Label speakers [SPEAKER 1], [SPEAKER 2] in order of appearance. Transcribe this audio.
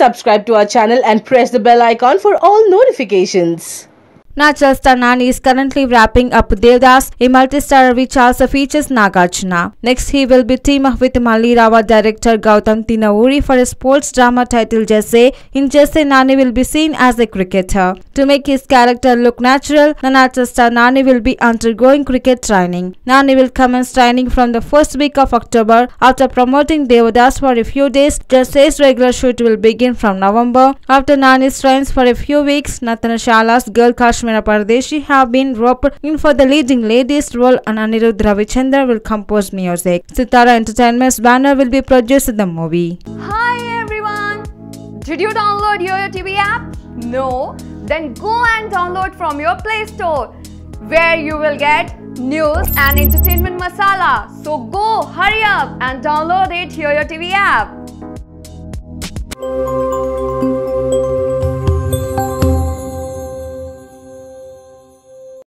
[SPEAKER 1] subscribe to our channel and press the bell icon for all notifications.
[SPEAKER 2] Natural Star Nani is currently wrapping up Devadas, a multi-star which also features Nagarjuna. Next, he will be team up with Malli Raava director Gowtam Tinnanuri for a sports drama titled Jersey. In Jersey, Nani will be seen as a cricketer. To make his character look natural, the Nani will be undergoing cricket training. Nani will commence training from the first week of October. After promoting Devadas for a few days, Jersey's regular shoot will begin from November. After Nani's trains for a few weeks, Narthanashala's girl Kashmira Pardeshi have been roped in for the leading ladies role and Anirudh Ravichander will compose music. Sithara Entertainment's banner will be produced the movie.
[SPEAKER 3] Hi everyone! Did you download YoYo TV app? No? Then go and download from your Play Store where you will get news and entertainment masala. So go, hurry up and download it YoYo TV app.